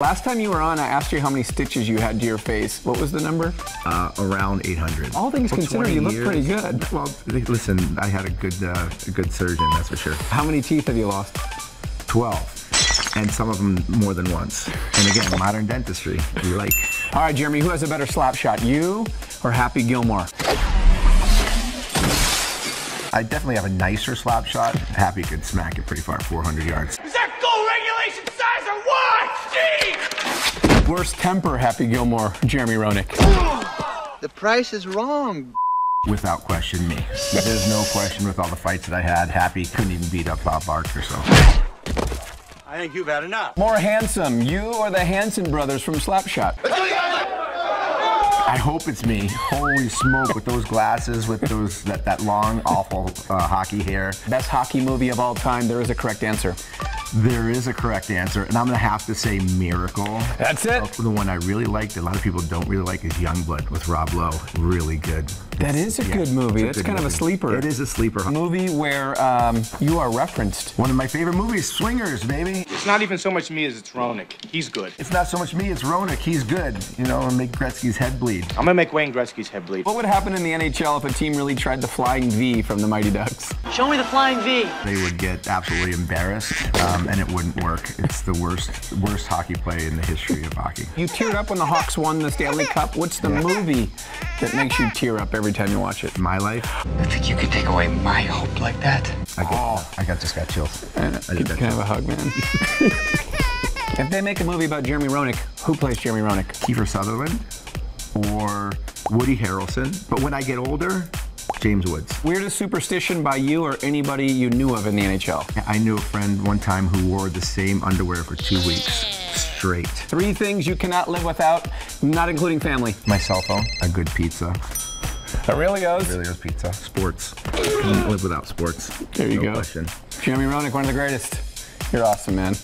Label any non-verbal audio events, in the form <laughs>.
Last time you were on, I asked you how many stitches you had to your face. What was the number? Uh, around 800. All things Well, considered, you look years. pretty good. Well, listen, I had a good, uh, a good surgeon, that's for sure. How many teeth have you lost? 12, and some of them more than once. And again, modern dentistry, we like. All right, Jeremy, who has a better slap shot, you or Happy Gilmore? I definitely have a nicer slap shot. Happy could smack it pretty far, 400 yards. Is that goal regulation size or what? Gee! Worst temper, Happy Gilmore, Jeremy Roenick. The price is wrong. Without question, me. There's no question with all the fights that I had. Happy couldn't even beat up Bob Barker, so. I think you've had enough. More handsome, you or the Hanson brothers from Slapshot? I hope it's me. Holy smoke, with those glasses, with those that, that long, awful uh, hockey hair. Best hockey movie of all time, there is a correct answer. There is a correct answer, and I'm gonna have to say Miracle. That's it. The one I really liked, a lot of people don't really like, is Youngblood with Rob Lowe. Really good. That is a good movie. it's That's good kind of a sleeper. It is a sleeper. movie where um, you are referenced. One of my favorite movies, Swingers, baby. It's not even so much me as it's Roenick. He's good. It's not so much me, it's Roenick. He's good. You know, and make Gretzky's head bleed. I'm gonna make Wayne Gretzky's head bleed. What would happen in the NHL if a team really tried the flying V from the Mighty Ducks? Show me the flying V. They would get absolutely embarrassed, um, Um, and it wouldn't work. It's the worst, worst hockey play in the history of hockey. You teared up when the Hawks won the Stanley Cup. What's the movie that makes you tear up every time you watch it? My life, I think you could take away my hope like that? I got, I got just got chills. And I can, did that can I have a hug, man? <laughs> if they make a movie about Jeremy Roenick, who plays Jeremy Roenick? Kiefer Sutherland or Woody Harrelson. But when I get older, James Woods. Weirdest superstition by you or anybody you knew of in the NHL? I knew a friend one time who wore the same underwear for two weeks straight. Three things you cannot live without, not including family. My cell phone, a good pizza, Aurelio's. really good pizza, sports. Couldn't live without sports. There you no go. Question. Jeremy Roenick, one of the greatest. You're awesome, man.